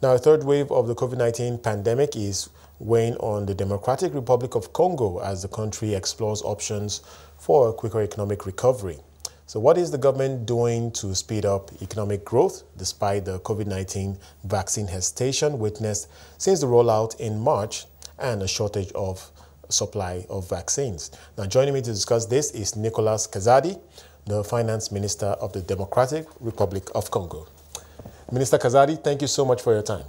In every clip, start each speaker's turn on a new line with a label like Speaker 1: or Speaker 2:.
Speaker 1: Now, a third wave of the COVID-19 pandemic is weighing on the Democratic Republic of Congo as the country explores options for a quicker economic recovery. So what is the government doing to speed up economic growth despite the COVID-19 vaccine hesitation witnessed since the rollout in March and a shortage of supply of vaccines? Now joining me to discuss this is Nicolas Kazadi, the Finance Minister of the Democratic Republic of Congo. Minister Kazadi, thank you so much for your time.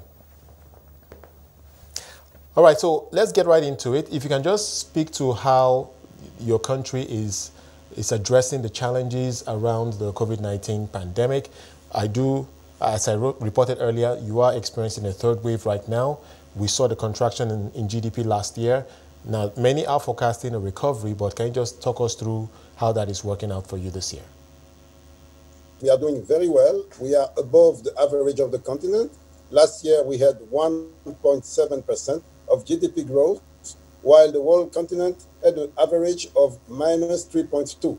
Speaker 1: All right, so let's get right into it. If you can just speak to how your country is is addressing the challenges around the COVID-19 pandemic. I do, as I wrote, reported earlier, you are experiencing a third wave right now. We saw the contraction in, in GDP last year. Now, many are forecasting a recovery, but can you just talk us through how that is working out for you this year?
Speaker 2: We are doing very well. We are above the average of the continent. Last year, we had 1.7% of GDP growth while the world continent had an average of minus 3.2.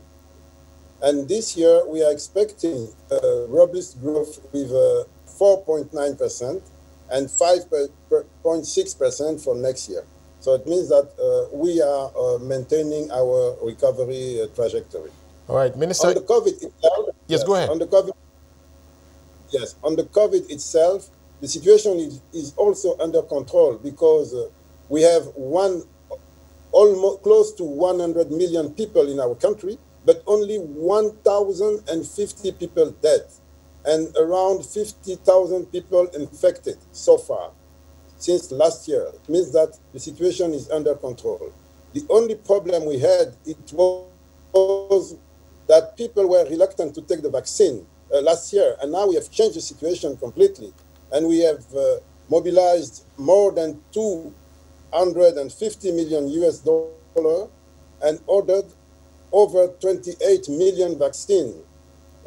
Speaker 2: And this year, we are expecting a robust growth with 4.9% and 5.6% for next year. So it means that uh, we are uh, maintaining our recovery uh, trajectory.
Speaker 1: All right, Minister.
Speaker 2: On the COVID itself.
Speaker 1: Yes, yes, go ahead.
Speaker 2: On the COVID, yes, on the COVID itself, the situation is, is also under control because uh, we have one almost close to 100 million people in our country, but only 1,050 people dead and around 50,000 people infected so far since last year. It means that the situation is under control. The only problem we had it was that people were reluctant to take the vaccine uh, last year, and now we have changed the situation completely, and we have uh, mobilized more than two 150 million US dollar and ordered over 28 million vaccines,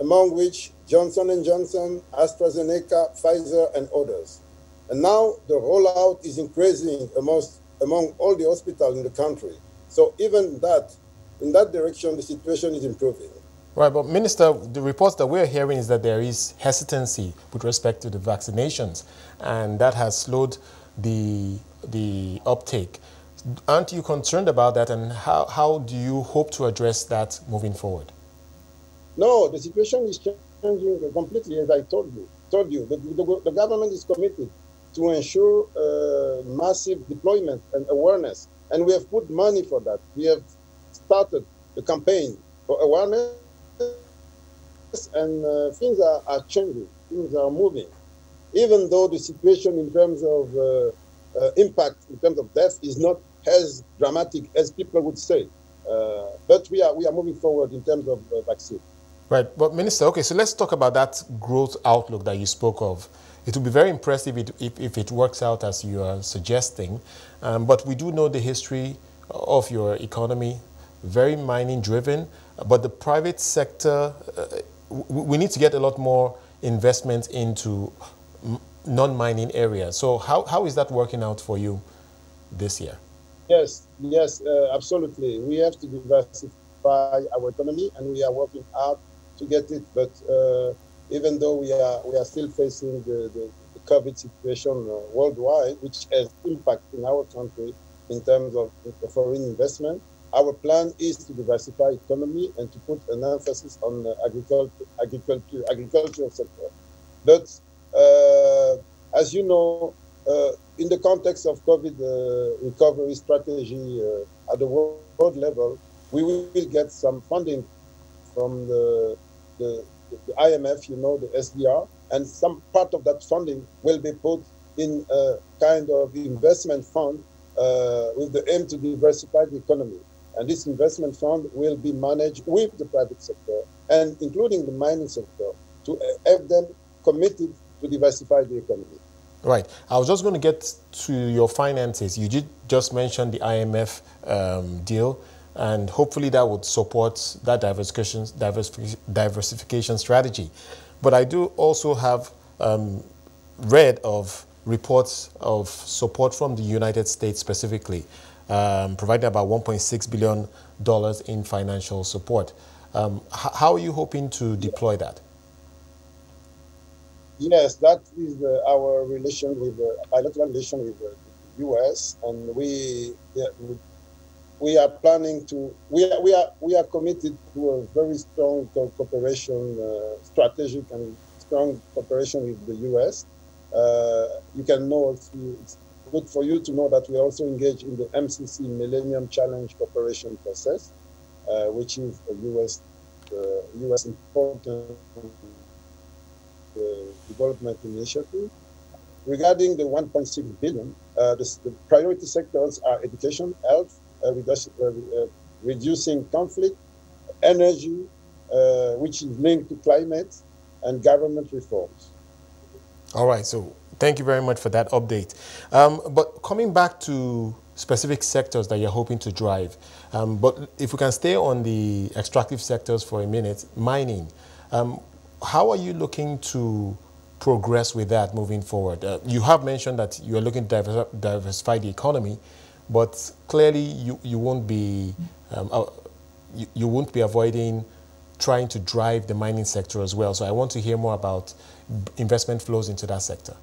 Speaker 2: among which Johnson & Johnson, AstraZeneca, Pfizer, and others. And now the rollout is increasing amongst, among all the hospitals in the country. So even that, in that direction, the situation is improving.
Speaker 1: Right, but Minister, the reports that we're hearing is that there is hesitancy with respect to the vaccinations, and that has slowed the the uptake. Aren't you concerned about that, and how, how do you hope to address that moving forward?
Speaker 2: No, the situation is changing completely, as I told you. Told you, the, the, the government is committed to ensure uh, massive deployment and awareness, and we have put money for that. We have started the campaign for awareness, and uh, things are, are changing, things are moving. Even though the situation in terms of uh, uh, impact in terms of death is not as dramatic as people would say. Uh, but we are, we are moving forward in terms of uh, vaccine.
Speaker 1: Right. But, Minister, okay, so let's talk about that growth outlook that you spoke of. It would be very impressive if, if, it works out as you are suggesting. Um, but we do know the history of your economy, very mining driven. But the private sector, uh, we need to get a lot more investment into non-mining areas. So how, how is that working out for you this year?
Speaker 2: Yes, yes, uh, absolutely. We have to diversify our economy, and we are working hard to get it. But uh, even though we are we are still facing the, the, the COVID situation uh, worldwide, which has impact in our country in terms of foreign investment, our plan is to diversify economy and to put an emphasis on agriculture, agriculture, agricultural sector. But uh, as you know, uh, in the context of COVID uh, recovery strategy at the world level, we will get some funding from the, the, the IMF, you know, the SDR, and some part of that funding will be put in a kind of investment fund uh, with the aim to diversify the economy. And this investment fund will be managed with the private sector and including the mining sector to have them committed to diversify the economy.
Speaker 1: Right. I was just going to get to your finances. You did just mention the IMF um, deal, and hopefully that would support that diversification, diversification strategy. But I do also have um, read of reports of support from the United States specifically, um, providing about $1.6 billion in financial support. Um, how are you hoping to deploy that?
Speaker 2: Yes, that is our relation with uh, bilateral relation with the U.S. and we, we we are planning to we are we are we are committed to a very strong cooperation, uh, strategic and strong cooperation with the U.S. Uh, you can know it's, it's good for you to know that we also engage in the MCC Millennium Challenge cooperation process, uh, which is a U.S. U.S. important development initiative. Regarding the 1.6 billion, uh, the, the, priority sectors are education, health, uh, uh, uh, reducing conflict, energy, which is linked to climate, and government reforms.
Speaker 1: All right, so thank you very much for that update. Um, but coming back to specific sectors that you're hoping to drive, um, but if we can stay on the extractive sectors for a minute, mining. Um, how are you looking to progress with that moving forward? Uh, you have mentioned that you are looking to diversify the economy, but clearly you, you won't be um, uh, you, you won't be avoiding trying to drive the mining sector as well. So I want to hear more about investment flows into that sector.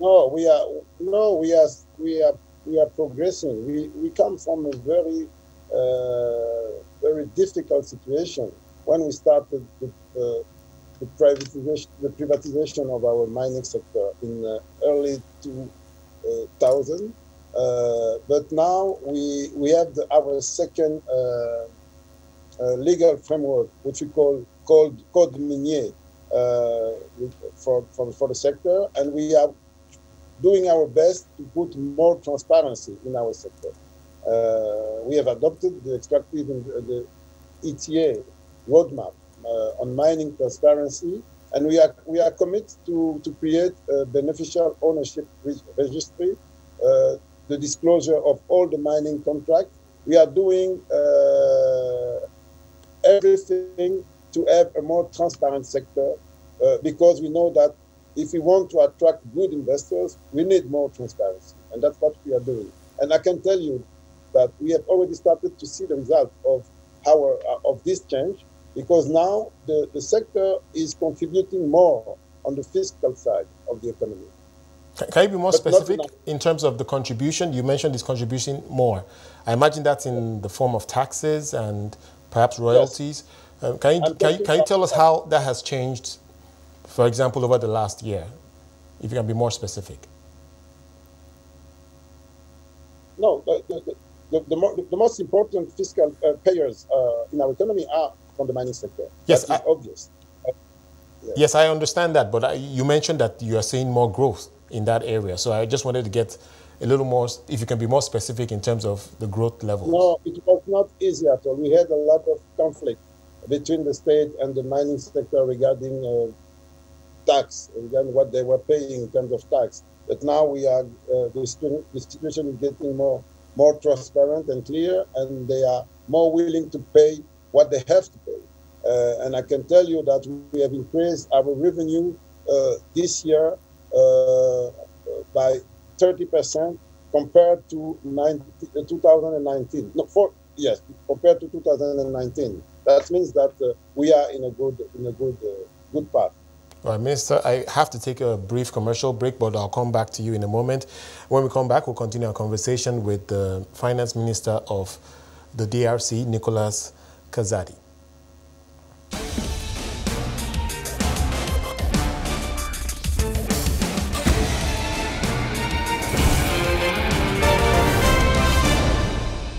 Speaker 2: No, we are no, we are we are we are progressing. We we come from a very uh, very difficult situation when we started the, uh, the privatization, the privatization of our mining sector in uh, early 2000. Uh, but now we we have the, our second uh, uh, legal framework, which we call called Code Minier for, for for the sector, and we are doing our best to put more transparency in our sector. we have adopted the extractive and the ETA roadmap uh, on mining transparency, and we are we are committed to to create a beneficial ownership registry, uh, the disclosure of all the mining contracts. We are doing uh, everything to have a more transparent sector because we know that if we want to attract good investors, we need more transparency, and that's what we are doing. And I can tell you that we have already started to see the result of our of this change because now the, the sector is contributing more on the fiscal side of the economy.
Speaker 1: Can you be more but specific in terms of the contribution? You mentioned this contribution more. I imagine that's in the form of taxes and perhaps royalties. Yes. Um, can, you, can, you, can you tell us how that has changed, for example, over the last year? If you can be more specific.
Speaker 2: No, the, the, the, the, the most important fiscal uh, payers uh, in our economy are from the mining sector. Yes, I, obvious.
Speaker 1: yes. yes. I understand that, but I, you mentioned that you are seeing more growth in that area. So I just wanted to get a little more, if you can be more specific in terms of the growth levels.
Speaker 2: No, it was not easy at all. We had a lot of conflict between the state and the mining sector regarding uh, tax, regarding what they were paying in terms of tax. But now we are, uh, the, the situation is getting more, more transparent and clear, and they are more willing to pay what they have to pay. Uh, and I can tell you that we have increased our revenue uh, this year uh, by 30% compared to 90, 2019. No, for, yes, compared to 2019. That means that uh, we are in a good, in a good, uh, good path.
Speaker 1: All right, Minister, I have to take a brief commercial break, but I'll come back to you in a moment. When we come back, we'll continue our conversation with the Finance Minister of the DRC, Nicolas Kazadi.